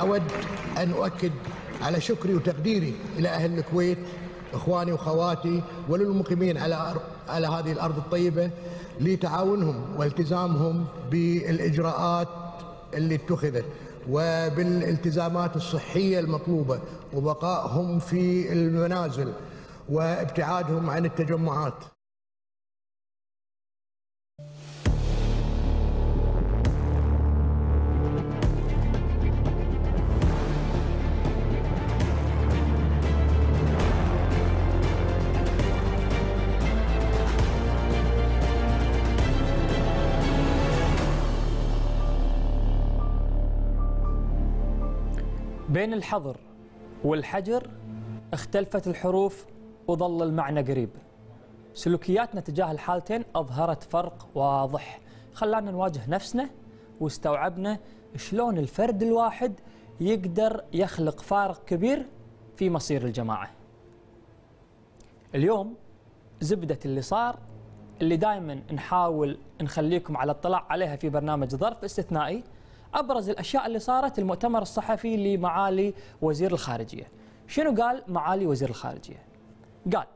أود أن أؤكد على شكري وتقديري إلى أهل الكويت إخواني وخواتي وللمقيمين على على هذه الأرض الطيبة لتعاونهم والتزامهم بالإجراءات اللي اتخذت وبالالتزامات الصحية المطلوبة وبقائهم في المنازل وابتعادهم عن التجمعات. بين الحظر والحجر اختلفت الحروف وظل المعنى قريب. سلوكياتنا تجاه الحالتين أظهرت فرق واضح. خلانا نواجه نفسنا واستوعبنا شلون الفرد الواحد يقدر يخلق فارق كبير في مصير الجماعة. اليوم زبدة اللي صار اللي دائما نحاول نخليكم على اطلاع عليها في برنامج ظرف استثنائي أبرز الأشياء اللي صارت المؤتمر الصحفي لمعالي وزير الخارجية. شنو قال معالي وزير الخارجية؟ قال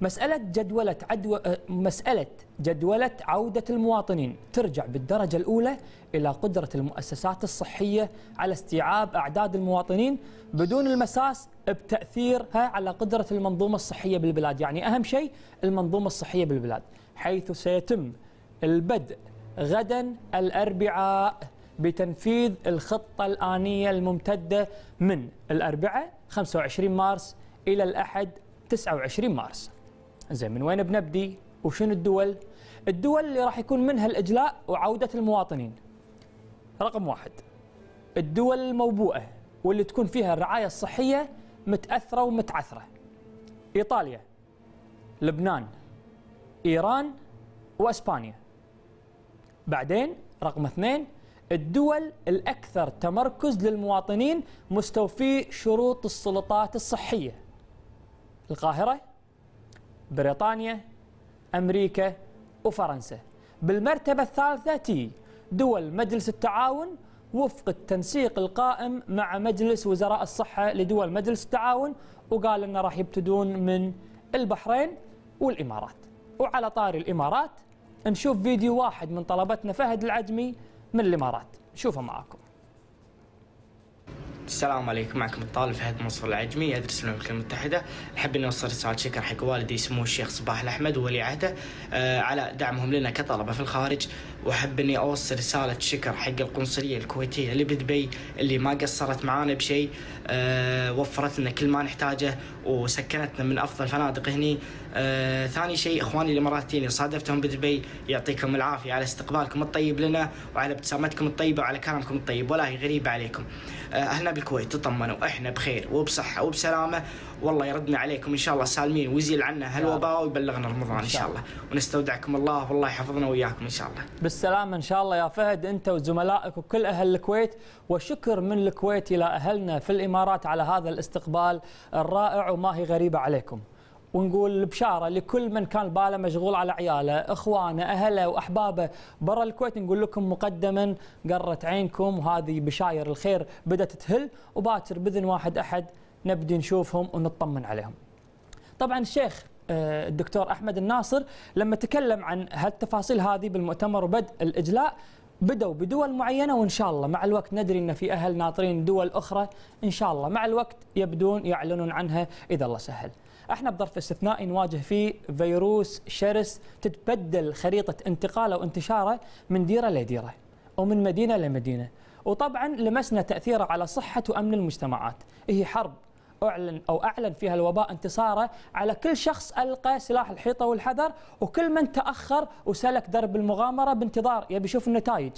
مسألة جدولة عدو... مسألة جدولة عودة المواطنين ترجع بالدرجة الأولى إلى قدرة المؤسسات الصحية على استيعاب أعداد المواطنين بدون المساس بتأثيرها على قدرة المنظومة الصحية بالبلاد يعني أهم شيء المنظومة الصحية بالبلاد حيث سيتم البدء غدا الأربعاء بتنفيذ الخطة الآنية الممتدة من الأربعاء 25 مارس إلى الأحد 29 مارس. زين من وين بنبدي؟ وشنو الدول؟ الدول اللي راح يكون منها الإجلاء وعودة المواطنين. رقم واحد الدول الموبوءة واللي تكون فيها الرعاية الصحية متأثرة ومتعثرة. إيطاليا لبنان إيران وأسبانيا. بعدين رقم اثنين الدول الأكثر تمركز للمواطنين مستوفي شروط السلطات الصحية. القاهرة بريطانيا أمريكا وفرنسا. بالمرتبة الثالثة تي دول مجلس التعاون وفق التنسيق القائم مع مجلس وزراء الصحة لدول مجلس التعاون وقال لنا راح يبتدون من البحرين والإمارات. وعلى طاري الإمارات نشوف فيديو واحد من طلبتنا فهد العجمي من الإمارات. شوفه معاكم. السلام عليكم. معكم الطالب فهد منصور العجمي ادرس في المملكه المتحدة. أحب اني أوصل رسالة شكر حق والدي سمو الشيخ صباح الأحمد وولي عهده آه على دعمهم لنا كطلبة في الخارج. وأحب إني اوصل رسالة شكر حق القنصلية الكويتية اللي بدبي اللي ما قصرت معانا بشيء آه وفرت لنا كل ما نحتاجه وسكنتنا من أفضل فنادق هني. آه ثاني شيء إخواني الإماراتيين اللي صادفتهم بدبي يعطيكم العافية على استقبالكم الطيب لنا وعلى ابتسامتكم الطيبة وعلى كلامكم الطيب ولا هي غريبة عليكم. آه اهلنا بالكويت تطمنوا إحنا بخير وبصحة وبسلامة. والله يردنا عليكم إن شاء الله سالمين. ويزيل عنا هالوباء ويبلغنا رمضان إن شاء الله. ونستودعكم الله. والله يحفظنا وياكم إن شاء الله. بالسلامة إن شاء الله يا فهد أنت وزملائك وكل أهل الكويت. وشكر من الكويت إلى أهلنا في الإمارات على هذا الاستقبال الرائع وما هي غريبة عليكم. ونقول بشارة لكل من كان باله مشغول على عياله، إخوانه، أهله وأحبابه. برا الكويت نقول لكم مقدما قرت عينكم وهذه بشاير الخير بدأت تهل. وباكر بإذن واحد أحد نبدي نشوفهم ونطمن عليهم. طبعا الشيخ آه، الدكتور أحمد الناصر لما تكلم عن هالتفاصيل هذه بالمؤتمر وبدء الإجلاء بدوا بدول معينة وإن شاء الله مع الوقت ندري إن في أهل ناطرين دول أخرى إن شاء الله مع الوقت يبدون يعلنون عنها إذا الله سهل. إحنا بظرف استثنائي نواجه فيه فيروس شرس تتبدل خريطة انتقاله وانتشاره من ديرة لديرة أو من مدينة لمدينة. وطبعا لمسنا تأثيره على صحة وأمن المجتمعات. هي حرب أعلن أو أعلن فيها الوباء انتصاره على كل شخص ألقى سلاح الحيطة والحذر وكل من تأخر وسلك درب المغامرة بانتظار يبي يشوف النتائج.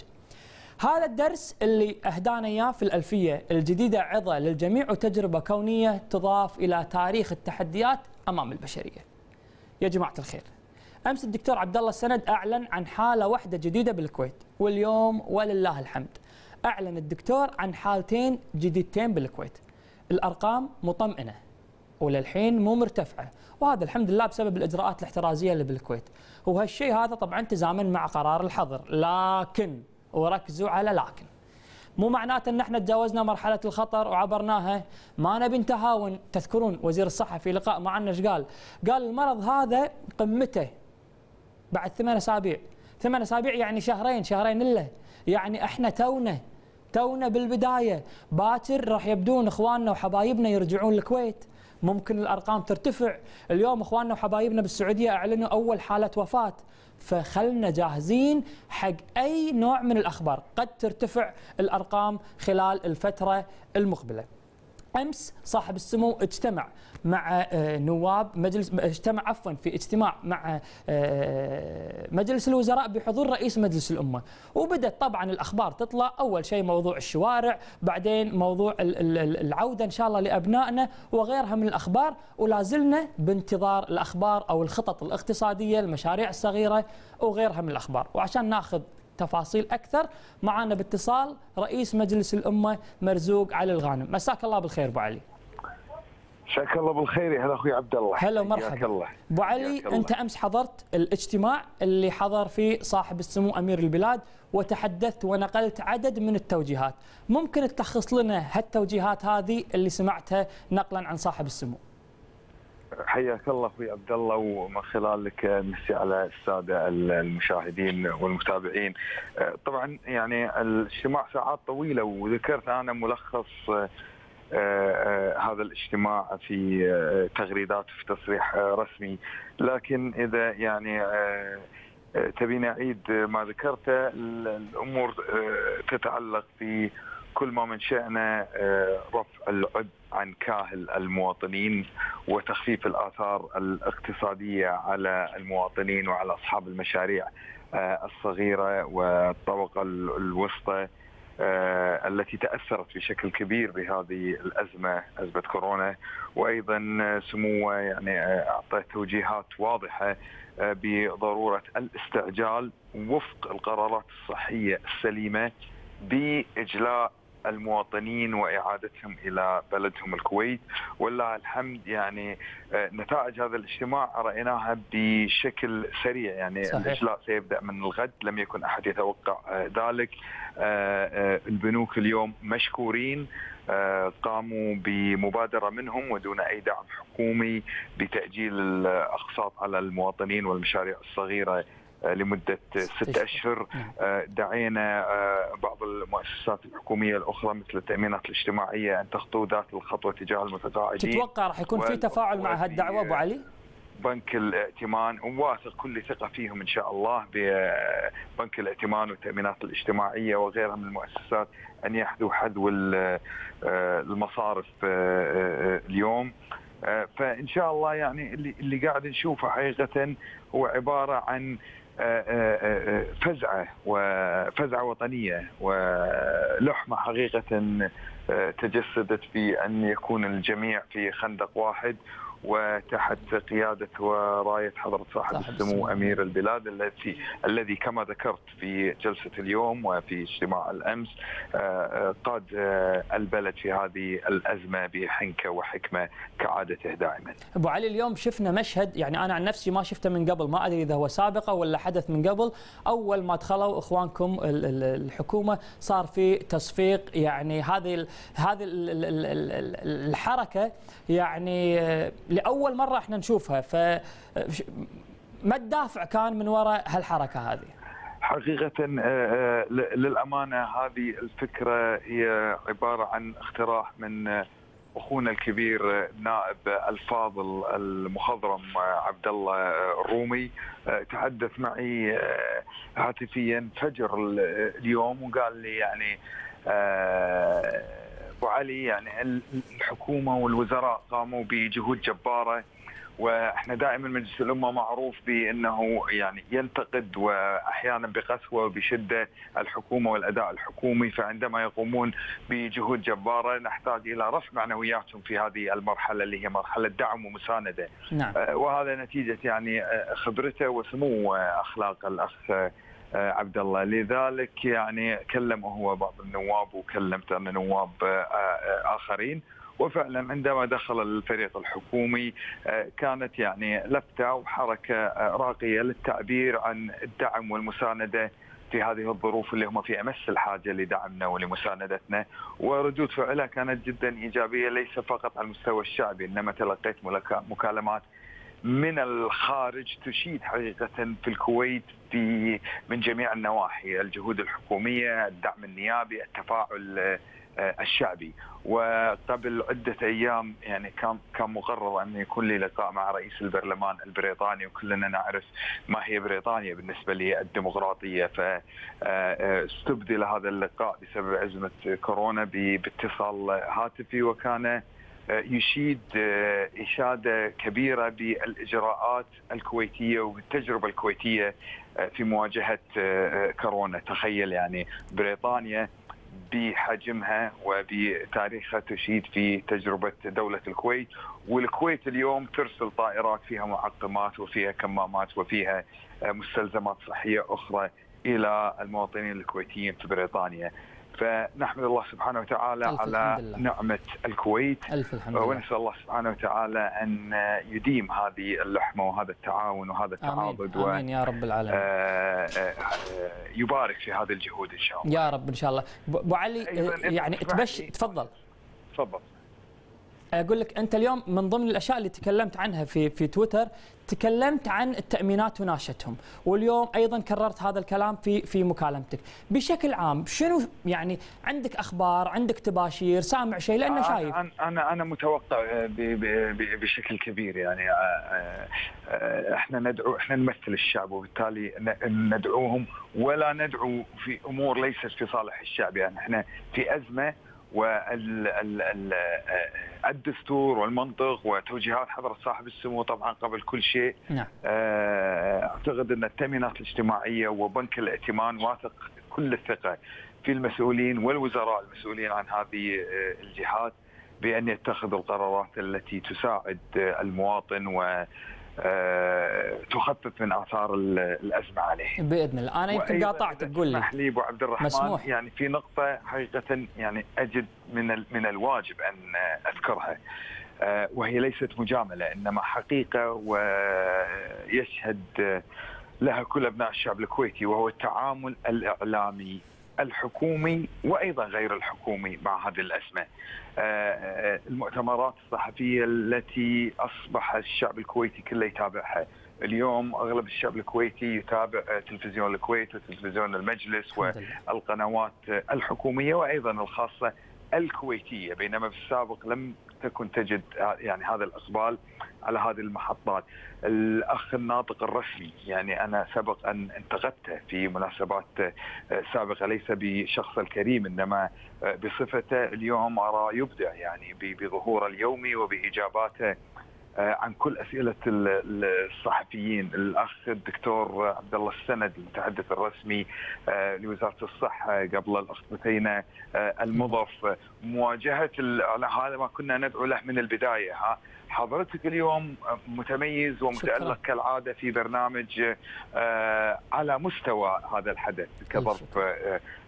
هذا الدرس اللي أهدانا إياه في الألفية الجديدة عظه للجميع وتجربة كونية تضاف إلى تاريخ التحديات أمام البشرية. يا جماعة الخير، أمس الدكتور عبد الله السند أعلن عن حالة واحدة جديدة بالكويت، واليوم ولله الحمد أعلن الدكتور عن حالتين جديدتين بالكويت. الأرقام مطمئنة وللحين مو مرتفعة. وهذا الحمد لله بسبب الإجراءات الاحترازية اللي بالكويت. وهالشيء هذا طبعا تزامن مع قرار الحظر. لكن وركزوا على لكن. مو معناته إن إحنا تجاوزنا مرحلة الخطر وعبرناها. ما نبي نتهاون. تذكرون وزير الصحة في لقاء معنا إيش قال؟ قال المرض هذا قمته بعد ثمان أسابيع. ثمان أسابيع يعني شهرين. شهرين إلا. يعني إحنا تونا تونا بالبداية. باكر راح يبدون اخواننا وحبايبنا يرجعون الكويت. ممكن الأرقام ترتفع. اليوم اخواننا وحبايبنا بالسعودية أعلنوا أول حالة وفاة. فخلنا جاهزين حق أي نوع من الأخبار. قد ترتفع الأرقام خلال الفترة المقبلة. أمس صاحب السمو اجتمع مع آه، نواب مجلس اجتمع عفوا في اجتماع مع آه، مجلس الوزراء بحضور رئيس مجلس الأمة. وبدأت طبعا الأخبار تطلع. أول شيء موضوع الشوارع بعدين موضوع العودة إن شاء الله لأبنائنا وغيرها من الأخبار. ولا زلنا بانتظار الأخبار أو الخطط الاقتصادية المشاريع الصغيرة وغيرها من الأخبار. وعشان ناخذ تفاصيل أكثر. معنا باتصال رئيس مجلس الأمة مرزوق علي الغانم. مساك الله بالخير أبو علي. مساك الله بالخير. يا هلا أخوي عبد الله هلا ومرحبا. أبو علي أنت أمس حضرت الاجتماع اللي حضر فيه صاحب السمو أمير البلاد وتحدثت ونقلت عدد من التوجيهات. ممكن تلخص لنا هالتوجيهات هذه اللي سمعتها نقلا عن صاحب السمو؟ حياك الله أخوي عبد الله ومن خلالك نسي على السادة المشاهدين والمتابعين. طبعا يعني الاجتماع ساعات طويلة وذكرت أنا ملخص هذا الاجتماع في تغريدات في تصريح رسمي. لكن إذا يعني تبيني أعيد ما ذكرته الأمور تتعلق في كل ما من شأنه رفع العبء عن كاهل المواطنين وتخفيف الآثار الاقتصادية على المواطنين وعلى أصحاب المشاريع الصغيرة والطبقة الوسطى التي تأثرت بشكل كبير بهذه الأزمة أزمة كورونا. وأيضا سموه يعني أعطى توجيهات واضحة بضرورة الاستعجال وفق القرارات الصحية السليمة بإجلاء المواطنين وإعادتهم إلى بلدهم الكويت. ولله الحمد يعني نتائج هذا الاجتماع رأيناها بشكل سريع. يعني صحيح. الاجلاء سيبدأ من الغد لم يكن أحد يتوقع ذلك. البنوك اليوم مشكورين قاموا بمبادرة منهم ودون أي دعم حكومي بتأجيل الأقساط على المواطنين والمشاريع الصغيرة لمدة ستة أشهر. دعينا بعض المؤسسات الحكومية الأخرى مثل التأمينات الاجتماعية أن تخطو ذات الخطوة تجاه المتقاعدين. تتوقع راح يكون في تفاعل مع هالدعوة أبو علي؟ بنك الائتمان وواثق كل ثقة فيهم إن شاء الله ببنك الائتمان والتأمينات الاجتماعية وغيرها من المؤسسات أن يحذو حذو المصارف اليوم. فإن شاء الله يعني اللي, اللي قاعد نشوفه حقيقة هو عبارة عن فزعة وفزعة وطنية ولحمة حقيقة تجسدت في أن يكون الجميع في خندق واحد. وتحت قيادة وراية حضرة صاحب السمو أمير البلاد التي الذي كما ذكرت في جلسة اليوم وفي اجتماع الأمس قاد البلد في هذه الأزمة بحنكة وحكمة كعادته دائما. أبو علي اليوم شفنا مشهد يعني أنا عن نفسي ما شفته من قبل ما أدري إذا هو سابقة ولا حدث من قبل أول ما دخلوا إخوانكم الحكومة صار في تصفيق يعني هذه هذه الحركة يعني لأول مرة إحنا نشوفها ف ما الدافع كان من وراء هالحركة هذه؟ حقيقة للأمانة هذه الفكرة هي عبارة عن اقتراح من أخونا الكبير نائب الفاضل المخضرم عبد الله الرومي تحدث معي هاتفيا فجر اليوم وقال لي يعني أبو علي يعني الحكومة والوزراء قاموا بجهود جبارة وإحنا دائما مجلس الأمة معروف بأنه يعني ينتقد واحيانا بقسوة وبشدة الحكومة والأداء الحكومي فعندما يقومون بجهود جبارة نحتاج إلى رفع معنوياتهم في هذه المرحلة اللي هي مرحلة دعم ومساندة. نعم. وهذا نتيجة يعني خبرته وسمو أخلاق الأخ عبد الله لذلك يعني كلم هو بعض النواب وكلمت أنا نواب آخرين. وفعلا عندما دخل الفريق الحكومي كانت يعني لفتة وحركة راقية للتعبير عن الدعم والمساندة في هذه الظروف اللي هم في امس الحاجة لدعمنا ولمساندتنا. وردود فعلها كانت جدا إيجابية ليس فقط على المستوى الشعبي إنما تلقيت مكالمات من الخارج تشيد حقيقة في الكويت في من جميع النواحي الجهود الحكومية الدعم النيابي التفاعل آه، الشعبي. وقبل عدة أيام يعني كان كان مقرر أن يكون لي لقاء مع رئيس البرلمان البريطاني وكلنا نعرف ما هي بريطانيا بالنسبة للديمقراطية. فاستبدل آه، هذا اللقاء بسبب ازمه كورونا باتصال هاتفي وكان آه، يشيد اشاده كبيرة بالإجراءات الكويتية والتجربه الكويتية في مواجهة كورونا تخيل يعني بريطانيا بحجمها وبتاريخها تشيد في تجربة دولة الكويت والكويت اليوم ترسل طائرات فيها معقمات وفيها كمامات وفيها مستلزمات صحية أخرى إلى المواطنين الكويتيين في بريطانيا. فنحمد الله سبحانه وتعالى على لله. نعمة الكويت. ألف الحمد لله. ونسأل الله سبحانه وتعالى أن يديم هذه اللحمة وهذا التعاون وهذا التعاضد آمين. آمين يا رب العالمين. آه، آه، يبارك في هذه الجهود إن شاء الله. يا رب إن شاء الله. أبو علي يعني تبش تفضل. تفضل. أقول لك أنت اليوم من ضمن الأشياء اللي تكلمت عنها في في تويتر تكلمت عن التأمينات وناشتهم واليوم أيضا كررت هذا الكلام في في مكالمتك. بشكل عام شنو يعني عندك أخبار عندك تباشير سامع شيء لأنه شايف؟ أنا أنا متوقع بشكل كبير يعني آه، آه، آه، إحنا ندعو إحنا نمثل الشعب وبالتالي ندعوهم ولا ندعو في أمور ليست في صالح الشعب يعني إحنا في أزمة والدستور والمنطق وتوجيهات حضرة صاحب السمو طبعا قبل كل شيء نعم. آه، أعتقد أن التأمينات الاجتماعية وبنك الائتمان واثق كل الثقة في المسؤولين والوزراء المسؤولين عن هذه آه، الجهات بأن يتخذوا القرارات التي تساعد المواطن و آه، تخفف من آثار الأزمة عليه. بإذن الله، أنا يمكن قاطعتك قول لي. اسمح لي أبو عبد الرحمن مسموح. يعني في نقطة حقيقة يعني أجد من من الواجب أن أذكرها. آه، وهي ليست مجاملة إنما حقيقة ويشهد لها كل أبناء الشعب الكويتي وهو التعامل الإعلامي الحكومي وأيضا غير الحكومي مع هذه الأزمة. آه، آه، المؤتمرات الصحفية التي أصبح الشعب الكويتي كله يتابعها. اليوم أغلب الشعب الكويتي يتابع تلفزيون الكويت وتلفزيون المجلس والقنوات الحكومية وأيضا الخاصة الكويتية بينما في السابق لم تكن تجد يعني هذا الأقبال على هذه المحطات. الأخ الناطق الرسمي يعني أنا سبق أن انتقدته في مناسبات سابقة ليس بشخص الكريم إنما بصفته اليوم أرى يبدع يعني بظهوره اليومي وبإجاباته آه، عن كل أسئلة الصحفيين. الأخ الدكتور عبد الله السند المتحدث الرسمي آه، لوزارة الصحة قبل الأخ آه، المضف مواجهة هذا ما كنا ندعو له من البداية ها. حضرتك اليوم متميز ومتألق كالعادة في برنامج على مستوى هذا الحدث كظرف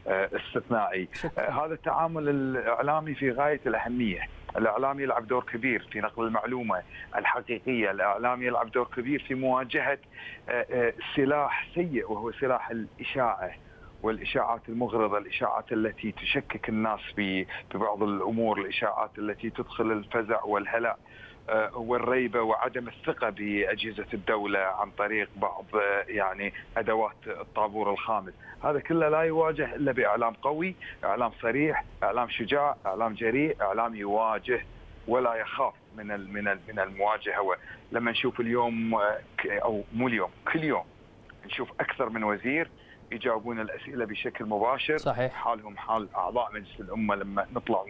استثنائي. هذا التعامل الإعلامي في غاية الأهمية. الإعلام يلعب دور كبير في نقل المعلومة الحقيقية، الإعلام يلعب دور كبير في مواجهة آه، آه، سلاح سيء وهو سلاح الإشاعة. والإشاعات المغرضة، الإشاعات التي تشكك الناس في بعض الأمور، الإشاعات التي تدخل الفزع والهلع والريبه وعدم الثقة بأجهزة الدولة عن طريق بعض يعني أدوات الطابور الخامس، هذا كله لا يواجه إلا بإعلام قوي، إعلام صريح، إعلام شجاع، إعلام جريء، إعلام يواجه ولا يخاف من من من المواجهة. لما نشوف اليوم أو مو اليوم كل يوم نشوف أكثر من وزير يجاوبون الأسئلة بشكل مباشر. صحيح. حالهم حال أعضاء مجلس الأمة لما نطلع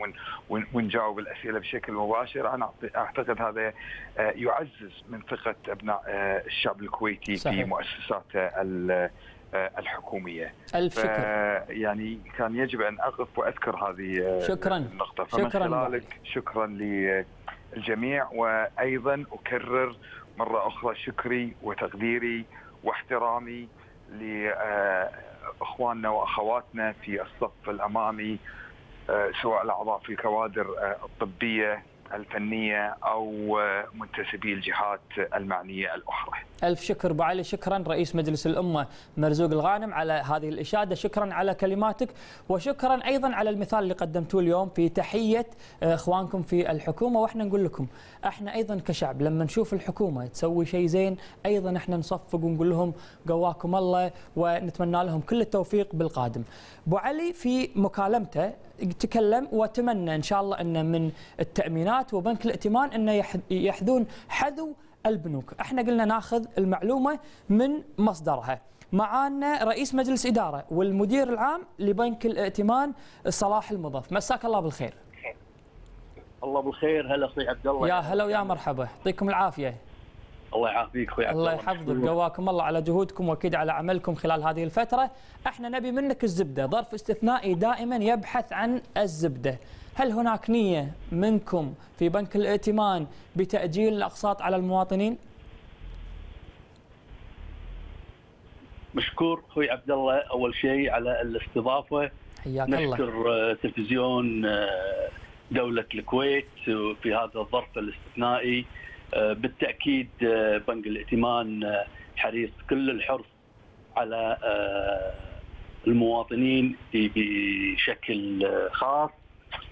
ون ونجاوب الأسئلة بشكل مباشر. أنا أعتقد هذا آه، يعزز من ثقة أبناء آه، الشعب الكويتي صحيح. في مؤسساته آه، الحكومية. الف شكر يعني كان يجب أن أقف وأذكر هذه شكرا. النقطة. فمن شكرا. خلالك شكرا للجميع. وأيضا أكرر مرة أخرى شكري وتقديري واحترامي لإخواننا وأخواتنا في الصف الأمامي آه، سواء الأعضاء في الكوادر آه، الطبية الفنية أو منتسبي الجهات المعنية الأخرى. ألف شكر. أبو علي شكرا. رئيس مجلس الأمة مرزوق الغانم على هذه الإشادة. شكرا على كلماتك وشكرا أيضا على المثال اللي قدمتوه اليوم في تحية إخوانكم في الحكومة. وإحنا نقول لكم إحنا أيضا كشعب لما نشوف الحكومة تسوي شيء زين أيضا إحنا نصفق ونقول لهم قواكم الله ونتمنى لهم كل التوفيق بالقادم. أبو علي في مكالمته تكلم وتمنى إن شاء الله ان من التأمينات وبنك الائتمان إنه يحذون حذو البنوك، إحنا قلنا ناخذ المعلومة من مصدرها. معانا رئيس مجلس إدارة والمدير العام لبنك الائتمان صلاح المضاف، مساك الله بالخير. الله بالخير. هلا أخوي عبد الله. يا هلا ويا مرحبا، يعطيكم العافية. الله يعافيك أخوي عبد الله. الله يحفظك. قواكم الله على جهودكم وأكيد على عملكم خلال هذه الفترة، إحنا نبي منك الزبدة، ظرف استثنائي دائما يبحث عن الزبدة. هل هناك نية منكم في بنك الائتمان بتأجيل الأقساط على المواطنين؟ مشكور أخوي عبد الله أول شيء على الاستضافة حياك الله. نشكر آه، تلفزيون آه، دولة الكويت في هذا الظرف الاستثنائي آه، بالتأكيد آه، بنك الائتمان حريص كل الحرص على المواطنين بشكل خاص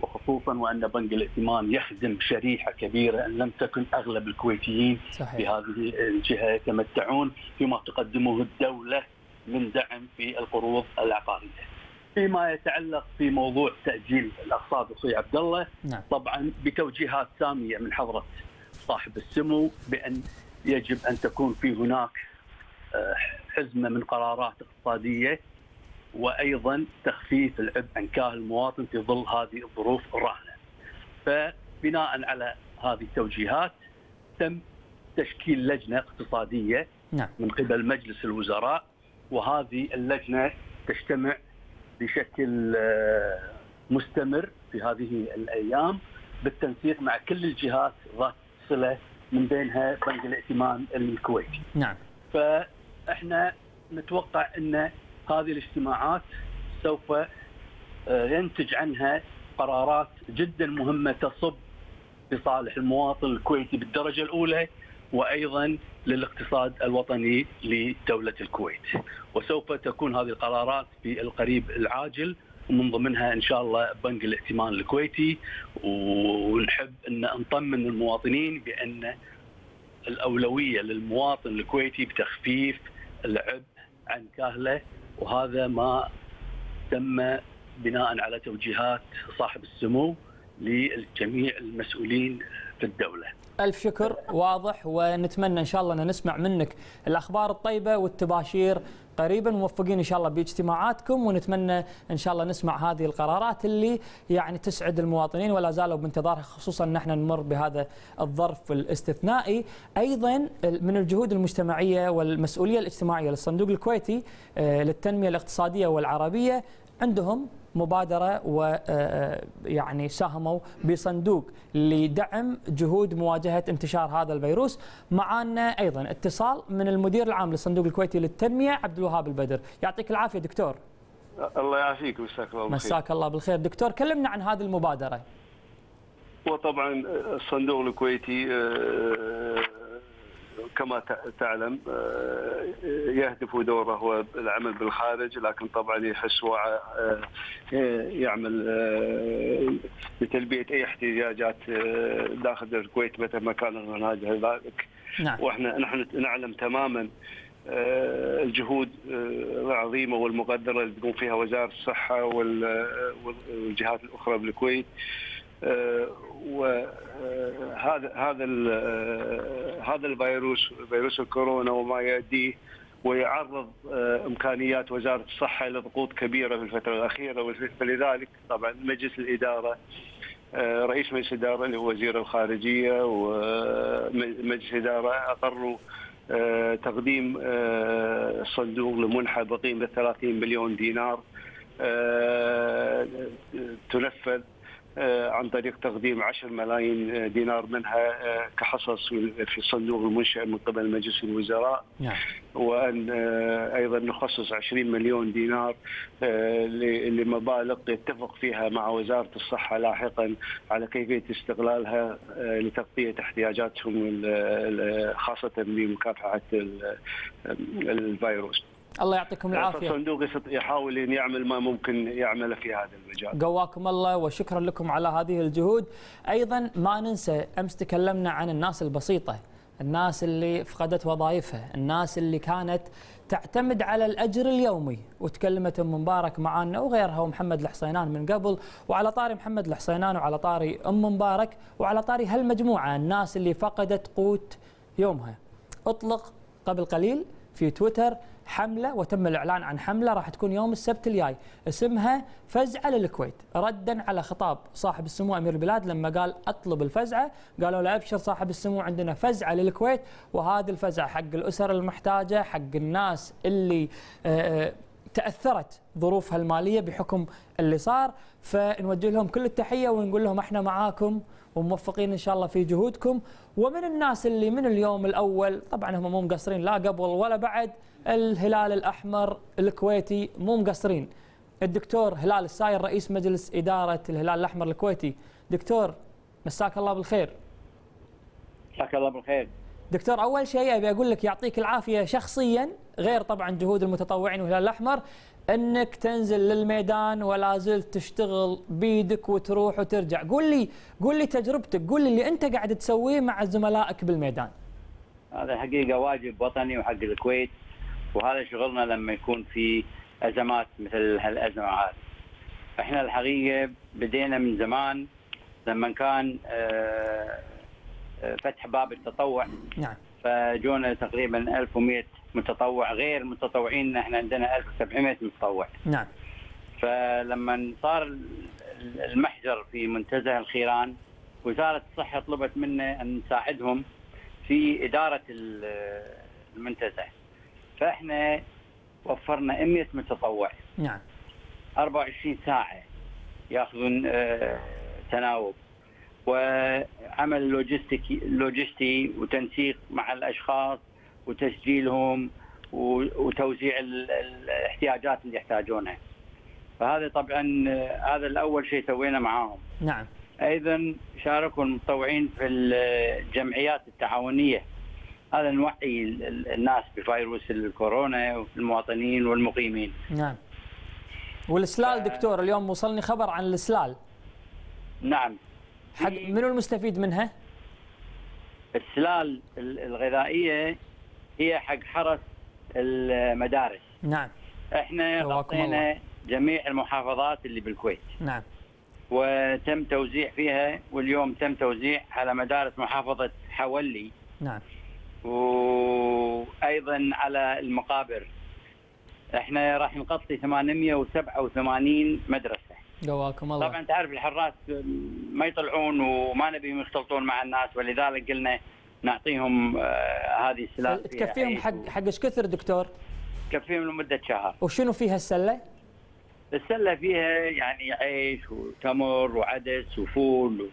وخصوصا وأن بنك الائتمان يخدم شريحة كبيرة أن لم تكن أغلب الكويتيين صحيح. بهذه الجهة يتمتعون فيما تقدمه الدولة من دعم في القروض العقارية. فيما يتعلق في موضوع تأجيل الأقساط أخوي عبد الله نعم. طبعا بتوجيهات ساميه من حضرة صاحب السمو بأن يجب أن تكون في هناك آه، حزمة من قرارات اقتصادية وأيضا تخفيف العبء عن كاهل المواطن في ظل هذه الظروف الراهنه. فبناء على هذه التوجيهات تم تشكيل لجنة اقتصادية نعم. من قبل مجلس الوزراء وهذه اللجنة تجتمع بشكل آه، مستمر في هذه الأيام بالتنسيق مع كل الجهات ذات صلة من بينها بنك الائتمان الكويتي. نعم. فإحنا نتوقع إن هذه الاجتماعات سوف آه، ينتج عنها قرارات جدا مهمة تصب لصالح المواطن الكويتي بالدرجة الأولى وأيضا للاقتصاد الوطني لدولة الكويت. وسوف تكون هذه القرارات في القريب العاجل ومن ضمنها إن شاء الله بنك الائتمان الكويتي. ونحب أن نطمن المواطنين بأن الأولوية للمواطن الكويتي بتخفيف العبء عن كاهله وهذا ما تم بناء على توجيهات صاحب السمو لجميع المسؤولين في الدولة. ألف شكر واضح ونتمنى إن شاء الله أن نسمع منك الأخبار الطيبة والتباشير قريبا موفقين إن شاء الله باجتماعاتكم ونتمنى إن شاء الله نسمع هذه القرارات اللي يعني تسعد المواطنين ولا زالوا بانتظارها خصوصا أن إحنا نمر بهذا الظرف الاستثنائي. أيضا من الجهود المجتمعية والمسؤولية الاجتماعية للصندوق الكويتي آه، للتنمية الاقتصادية والعربية عندهم مبادرة ويعني ساهموا بصندوق لدعم جهود مواجهة انتشار هذا الفيروس معنا أيضا اتصال من المدير العام للصندوق الكويتي للتنمية عبد الوهاب البدر. يعطيك العافية دكتور. الله يعافيك مساك الله بالخير. مساك الله بالخير. دكتور كلمنا عن هذه المبادرة. وطبعا الصندوق الكويتي آه، كما تع- تعلم آه، يهدف دوره هو العمل بالخارج لكن طبعا يحس وعى آه، يعمل آه، لتلبية أي احتياجات آه، داخل الكويت متى ما كان هناك ذلك نعم. وإحنا نحن نعلم تماما آه، الجهود آه، العظيمة والمقدرة اللي تقوم فيها وزارة الصحة وال- والجهات الأخرى بالكويت. آه، وهذا هذا ال- آه، هذا الفيروس فيروس الكورونا وما يؤديه ويعرض آه، إمكانيات وزارة الصحة لضغوط كبيرة في الفترة الأخيرة فلذلك طبعا مجلس الإدارة آه، رئيس مجلس الإدارة اللي هو وزير الخارجية ومجلس الإدارة أقروا آه، تقديم آه، الصندوق لمنحة بقيمة 30 مليون دينار آه، تنفذ آه، عن طريق تقديم 10 ملايين آه، دينار منها آه، كحصص في الصندوق المنشأ من قبل مجلس الوزراء نعم وأن آه، أيضا نخصص 20 مليون دينار آه، لمبالغ يتفق فيها مع وزارة الصحة لاحقا على كيفية استغلالها آه، لتغطية احتياجاتهم بمكافحة ال- الفيروس. الله يعطيكم العافية. فالصندوق يست- يحاول إن يعمل ما ممكن يعمله في هذا المجال. قواكم الله وشكرا لكم على هذه الجهود. أيضا ما ننسى أمس تكلمنا عن الناس البسيطة الناس اللي فقدت وظائفها الناس اللي كانت تعتمد على الأجر اليومي. وتكلمت أم مبارك معانا وغيرها ومحمد الحصينان من قبل وعلى طاري محمد الحصينان وعلى طاري أم مبارك وعلى طاري هالمجموعة الناس اللي فقدت قوت يومها. اطلق قبل قليل في تويتر حملة وتم الإعلان عن حملة راح تكون يوم السبت الجاي. اسمها فزعة للكويت. ردا على خطاب صاحب السمو أمير البلاد لما قال أطلب الفزعة. قالوا له أبشر صاحب السمو عندنا فزعة للكويت وهذه الفزعة حق الأسر المحتاجة حق الناس اللي آه، آه، تأثرت ظروفها المالية بحكم اللي صار. فنوجه لهم كل التحية ونقول لهم إحنا معاكم وموفقين إن شاء الله في جهودكم. ومن الناس اللي من اليوم الأول طبعا هم مو مقصرين لا قبل ولا بعد الهلال الأحمر الكويتي مو مقصرين. الدكتور هلال الساير رئيس مجلس إدارة الهلال الأحمر الكويتي. دكتور مساك الله بالخير. مساك الله بالخير. دكتور أول شيء أبي أقول لك يعطيك العافية شخصيا غير طبعا جهود المتطوعين والهلال الأحمر إنك تنزل للميدان ولا زلت تشتغل بيدك وتروح وترجع. قول لي قول لي تجربتك قول لي اللي أنت قاعد تسويه مع زملائك بالميدان. هذا حقيقة واجب وطني وحق الكويت. وهذا شغلنا لما يكون في أزمات مثل هالأزمة هذه. إحنا الحقيقة بدينا من زمان لما كان آه، آه، فتح باب التطوع. نعم. فجونا تقريبا 1100 متطوع غير المتطوعين إحنا عندنا 1700 متطوع. نعم. فلما صار المحجر في منتزه الخيران وزارة الصحة طلبت منا أن نساعدهم في ال- المنتزه. فإحنا وفرنا 100 متطوع نعم 24 ساعة ياخذون آه، تناوب وعمل لوجستيكي لوجستي وتنسيق مع الأشخاص وتسجيلهم وتوزيع ال- ال- الاحتياجات اللي يحتاجونها. فهذا طبعا آه، هذا الأول شيء سوينا معاهم. نعم أيضا شاركوا المتطوعين في الجمعيات التعاونية. هذا نوعي ال- ال- الناس بفيروس الكورونا والمواطنين والمقيمين. نعم. والسلال دكتور اليوم وصلني خبر عن السلال. نعم. حق منو المستفيد منها؟ السلال ال- الغذائية هي حق حرس المدارس. نعم. إحنا غطينا جميع المحافظات اللي بالكويت. نعم. وتم توزيع فيها واليوم تم توزيع على مدارس محافظة حولي. نعم. وأيضا على المقابر إحنا راح نغطي 887 مدرسة قواكم الله طبعا تعرف الحراس ما يطلعون وما نبيهم يختلطون مع الناس ولذلك قلنا نعطيهم آه، هذه السلال فيها تكفيهم حق حق إيش كثر دكتور؟ تكفيهم لمدة شهر وشنو فيها السلة؟ السلة فيها يعني عيش وتمر وعدس وفول و-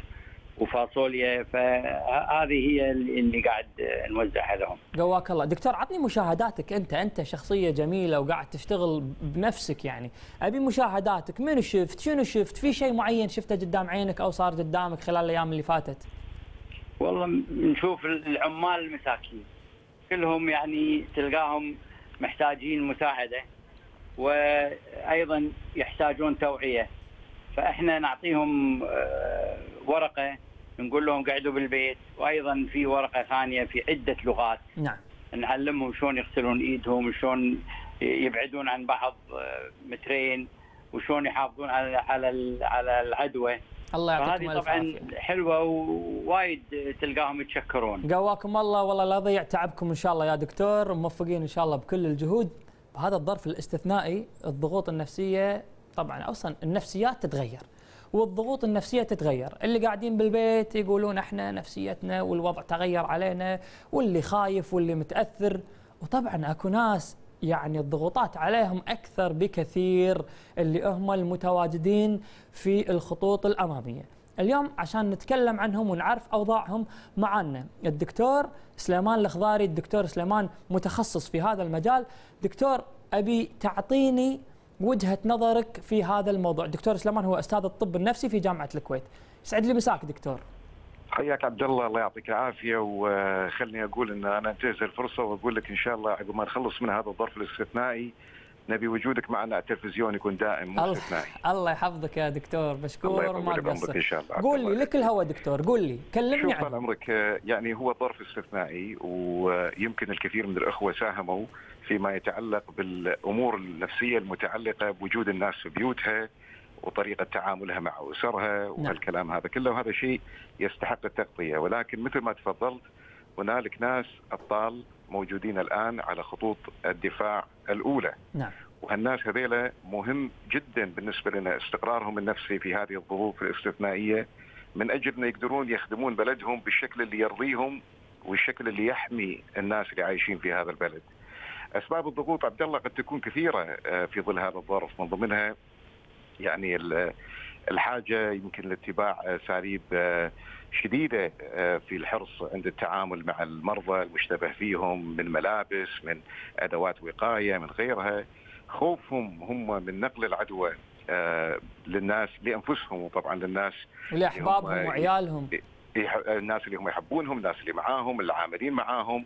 وفاصوليا فهذه هي اللي قاعد نوزعها لهم قواك الله. دكتور عطني مشاهداتك أنت. أنت شخصية جميلة وقاعد تشتغل بنفسك يعني. أبي مشاهداتك. منو شفت؟ شنو شفت؟ في شيء معين شفته قدام عينك أو صار قدامك خلال الأيام اللي فاتت؟ والله نشوف العمال المساكين كلهم يعني تلقاهم محتاجين مساعدة وأيضا يحتاجون توعية. فإحنا نعطيهم آه، ورقة نقول لهم قعدوا بالبيت. وأيضا في ورقة ثانية في عدة لغات. نعم. نعلمهم شلون يغسلون إيدهم شلون يبعدون عن بعض آه، مترين وشلون يحافظون على على على العدوى. الله يعطيكم ألف طبعا حلوة ووايد تلقاهم يتشكرون. قواكم الله والله لا ضيع تعبكم إن شاء الله يا دكتور. موفقين إن شاء الله بكل الجهود. بهذا الظرف الاستثنائي الضغوط النفسية طبعا أصلا النفسيات تتغير. والضغوط النفسية تتغير. اللي قاعدين بالبيت يقولون إحنا نفسيتنا والوضع تغير علينا واللي خايف واللي متأثر. وطبعا أكو ناس يعني الضغوطات عليهم أكثر بكثير اللي هم المتواجدين في الخطوط الأمامية. اليوم عشان نتكلم عنهم ونعرف أوضاعهم معنا الدكتور سليمان الخضاري، الدكتور سليمان متخصص في هذا المجال، دكتور أبي تعطيني وجهة نظرك في هذا الموضوع، دكتور سليمان هو أستاذ الطب النفسي في جامعة الكويت. يسعد لي مساك دكتور. حياك عبد الله الله يعطيك العافية وخلني أقول إن أنا أنتهز الفرصة وأقول لك إن شاء الله عقب ما نخلص من هذا الظرف الاستثنائي نبي وجودك معنا على التلفزيون يكون دائم مو الله يحفظك يا دكتور مشكور وما بعمرك قصر ان شاء الله قول لي لك الهوى دكتور قول لي كلمني شوف طال عمرك يعني هو ظرف استثنائي ويمكن الكثير من الأخوة ساهموا فيما يتعلق بالأمور النفسية المتعلقة بوجود الناس في بيوتها وطريقة تعاملها مع أسرها وهالكلام هذا كله وهذا شيء يستحق التغطية. ولكن مثل ما تفضلت هنالك ناس أبطال موجودين الآن على خطوط الدفاع الأولى. نعم. وهالناس هذيلا مهم جدا بالنسبة لنا استقرارهم النفسي في هذه الظروف الاستثنائية من أجل أن يقدرون يخدمون بلدهم بالشكل اللي يرضيهم والشكل اللي يحمي الناس اللي عايشين في هذا البلد. أسباب الضغوط عبد الله قد تكون كثيرة آه، في ظل هذا الظرف. من ضمنها يعني ال- الحاجة يمكن لاتباع اساليب آه، شديدة آه، في الحرص عند التعامل مع المرضى المشتبه فيهم من ملابس من أدوات وقاية من غيرها. خوفهم هم من نقل العدوى آه، للناس لأنفسهم وطبعا للناس ولاحبابهم هم- وعيالهم. الناس اللي هم يحبونهم الناس اللي معاهم العاملين معاهم.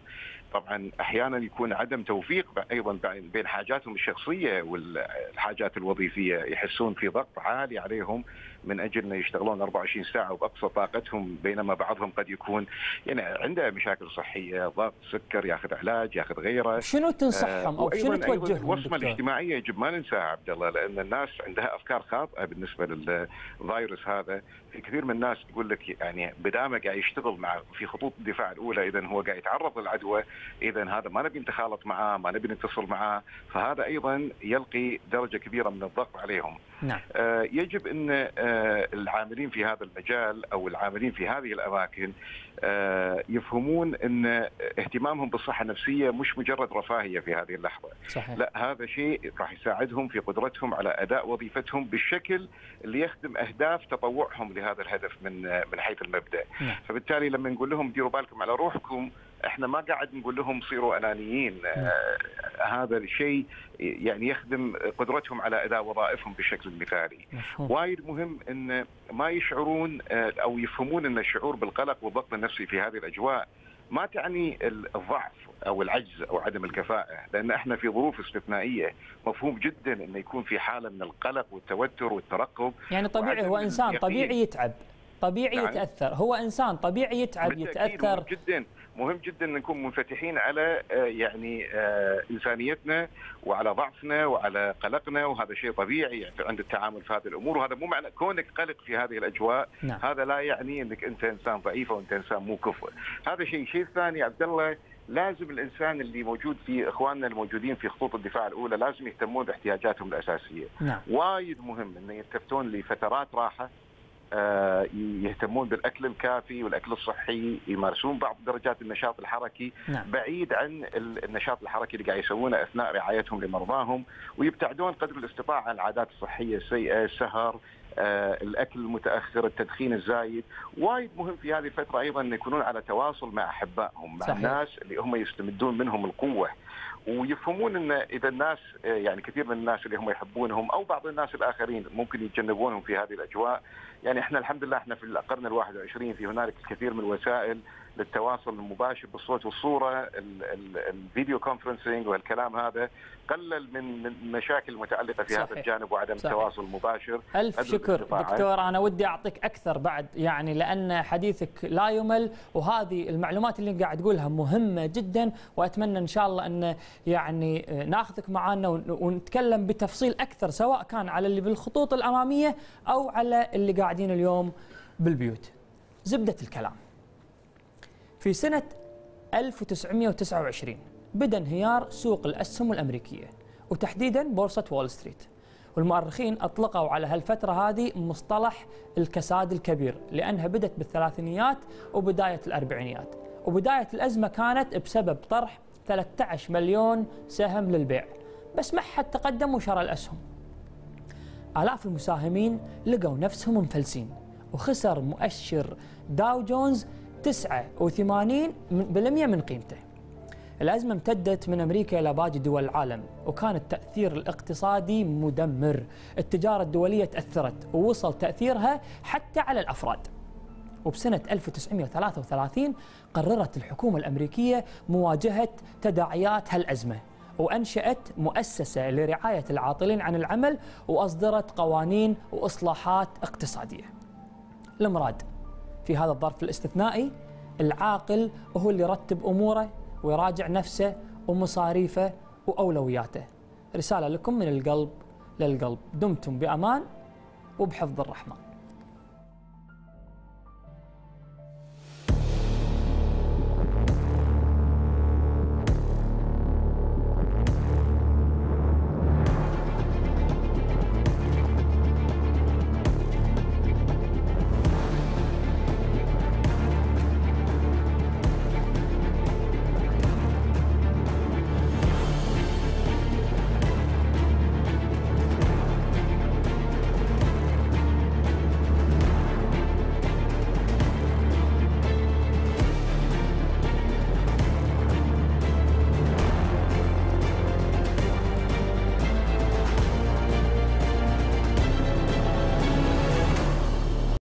طبعا أحيانا يكون عدم توفيق أيضا بين حاجاتهم الشخصية والحاجات الوظيفية يحسون في ضغط عالي عليهم من أجل ان يشتغلون 24 ساعة وبأقصى طاقتهم بينما بعضهم قد يكون يعني عنده مشاكل صحية ضغط سكر ياخذ علاج ياخذ غيره شنو تنصحهم أو وأيضاً- شنو توجههم الوصمة؟ الاجتماعية يجب ما ننساها عبد الله لأن الناس عندها أفكار خاطئة بالنسبة للفيروس هذا في كثير من الناس تقول لك يعني بدامه قاعد يشتغل مع في خطوط الدفاع الأولى اذا هو قاعد يتعرض للعدوى اذا هذا ما نبي نتخالط معاه ما نبي نتصل معاه فهذا أيضا يلقي درجة كبيرة من الضغط عليهم. نعم. آه، يجب إن آه، العاملين في هذا المجال أو العاملين في هذه الأماكن آه، يفهمون إن اهتمامهم بالصحة النفسية مش مجرد رفاهية في هذه اللحظة، صحيح. لا هذا شيء راح يساعدهم في قدرتهم على أداء وظيفتهم بالشكل اللي يخدم أهداف تطوعهم لهذا الهدف من من حيث المبدأ، نعم. فبالتالي لما نقول لهم ديروا بالكم على روحكم إحنا ما قاعد نقول لهم صيروا أنانيين. آه هذا الشيء يعني يخدم قدرتهم على اداء وظائفهم بالشكل المثالي مفهوم. وايد مهم إن ما يشعرون آه، أو يفهمون إن الشعور بالقلق والضغط النفسي في هذه الأجواء ما تعني الضعف أو العجز أو عدم الكفاءة، لأن إحنا في ظروف استثنائية، مفهوم جدا انه يكون في حالة من القلق والتوتر والترقب، يعني طبيعي هو إنسان. طبيعي يتعب طبيعي نعم. يتأثر هو إنسان طبيعي يتعب يتأثر. جدا. مهم جدا ان نكون منفتحين على آه، يعني آه، إنسانيتنا وعلى ضعفنا وعلى قلقنا وهذا شيء طبيعي يعني عند التعامل في هذه الأمور وهذا مو معنى كونك قلق في هذه الأجواء نعم. هذا لا يعني إنك أنت إنسان ضعيف أو أنت إنسان مو كفء هذا شيء. شيء ثاني عبد الله لازم الإنسان اللي موجود في إخواننا الموجودين في خطوط الدفاع الأولى لازم يهتمون باحتياجاتهم الأساسية. نعم. وايد مهم إنه يلتفتون لفترات راحة يهتمون بالأكل الكافي والأكل الصحي يمارسون بعض درجات النشاط الحركي نعم. بعيد عن ال- النشاط الحركي اللي قاعد يسوونه أثناء رعايتهم لمرضاهم ويبتعدون قدر الاستطاعة عن العادات الصحية السيئة السهر آه، الأكل المتأخر التدخين الزايد. وايد مهم في هذه الفترة أيضا أن يكونون على تواصل مع أحبائهم مع صحيح. الناس اللي هم يستمدون منهم القوة. ويفهمون إن إذا الناس يعني كثير من الناس اللي هم يحبونهم أو بعض الناس الآخرين ممكن يتجنبونهم في هذه الأجواء. يعني إحنا الحمد لله إحنا في القرن ال21 في هنالك الكثير من الوسائل للتواصل المباشر بالصوت والصورة ال- ال- ال video conferencing والكلام هذا قلل من المشاكل المتعلقه في هذا صحيح. الجانب وعدم صحيح. التواصل المباشر قدر شكر. دكتور أنا ودي أعطيك أكثر بعد يعني لأن حديثك لا يمل وهذه المعلومات اللي قاعد تقولها مهمة جدا وأتمنى إن شاء الله أن يعني ناخذك معنا ون- ونتكلم بتفصيل أكثر سواء كان على اللي بالخطوط الأمامية أو على اللي قاعدين اليوم بالبيوت زبدة الكلام في سنة 1929 بدأ انهيار سوق الأسهم الأمريكية وتحديدا بورصة وول ستريت. والمؤرخين أطلقوا على هالفترة هذه مصطلح الكساد الكبير لأنها بدت بالثلاثينيات وبداية الأربعينيات. وبداية الأزمة كانت بسبب طرح 13 مليون سهم للبيع بس ما حد تقدم وشرى الأسهم. آلاف المساهمين لقوا نفسهم مفلسين وخسر مؤشر داو جونز 89 بالمية من قيمته. الأزمة امتدت من أمريكا إلى باقي دول العالم وكان التأثير الاقتصادي مدمر. التجارة الدولية تأثرت ووصل تأثيرها حتى على الأفراد. وبسنة 1933 قررت الحكومة الأمريكية مواجهة تداعيات هالأزمة وأنشأت مؤسسة لرعاية العاطلين عن العمل وأصدرت قوانين وإصلاحات اقتصادية. المراد في هذا الظرف الاستثنائي العاقل هو اللي يرتب أموره ويراجع نفسه ومصاريفه وأولوياته. رسالة لكم من القلب للقلب. دمتم بأمان وبحفظ الرحمن.